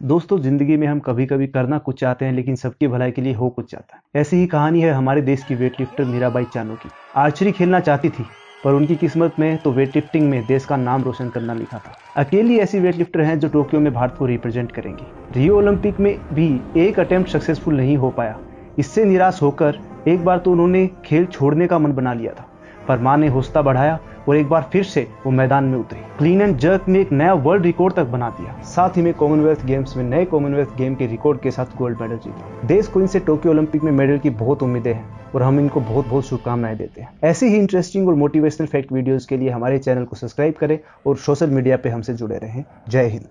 दोस्तों, ज़िंदगी में हम कभी कभी करना कुछ चाहते हैं, लेकिन सबकी भलाई के लिए हो कुछ चाहता है। ऐसी ही कहानी है हमारे देश की वेट लिफ्टर मीराबाई चानू की। आर्चरी खेलना चाहती थी, पर उनकी किस्मत में तो वेट लिफ्टिंग में देश का नाम रोशन करना लिखा था। अकेली ऐसी वेट लिफ्टर हैं जो टोक्यो में भारत को रिप्रेजेंट करेंगी। रियो ओलंपिक में भी एक अटेम्प्ट सक्सेसफुल नहीं हो पाया। इससे निराश होकर एक बार तो उन्होंने खेल छोड़ने का मन बना लिया था। पर माँ ने हौसला बढ़ाया और एक बार फिर से वो मैदान में उतरी। क्लीन एंड जर्क ने एक नया वर्ल्ड रिकॉर्ड तक बना दिया। साथ ही में कॉमनवेल्थ गेम्स में नए कॉमनवेल्थ गेम के रिकॉर्ड के साथ गोल्ड मेडल जीता। देश को इनसे टोक्यो ओलंपिक में मेडल की बहुत उम्मीदें हैं और हम इनको बहुत बहुत शुभकामनाएँ देते हैं। ऐसे ही इंटरेस्टिंग और मोटिवेशनल फैक्ट वीडियोस के लिए हमारे चैनल को सब्सक्राइब करें और सोशल मीडिया पे हमसे जुड़े रहें। जय हिंद।